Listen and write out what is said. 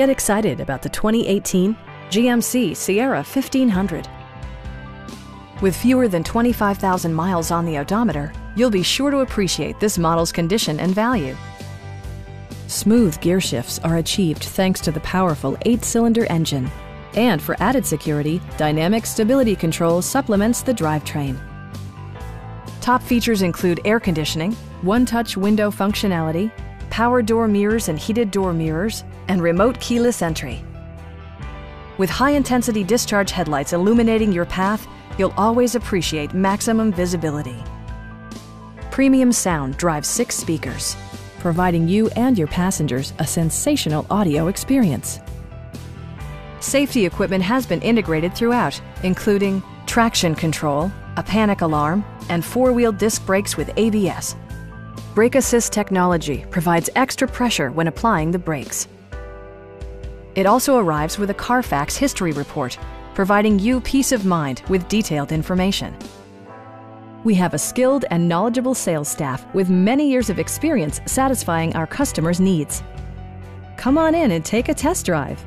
Get excited about the 2018 GMC Sierra 1500. With fewer than 25,000 miles on the odometer, you'll be sure to appreciate this model's condition and value. Smooth gear shifts are achieved thanks to the powerful eight-cylinder engine. And for added security, Dynamic Stability Control supplements the drivetrain. Top features include air conditioning, one-touch window functionality, power door mirrors and heated door mirrors, and remote keyless entry. With high-intensity discharge headlights illuminating your path, you'll always appreciate maximum visibility. Premium sound drives six speakers, providing you and your passengers a sensational audio experience. Safety equipment has been integrated throughout, including traction control, a panic alarm, and four-wheel disc brakes with ABS. Brake Assist technology provides extra pressure when applying the brakes. It also arrives with a Carfax history report, providing you peace of mind with detailed information. We have a skilled and knowledgeable sales staff with many years of experience satisfying our customers' needs. Come on in and take a test drive.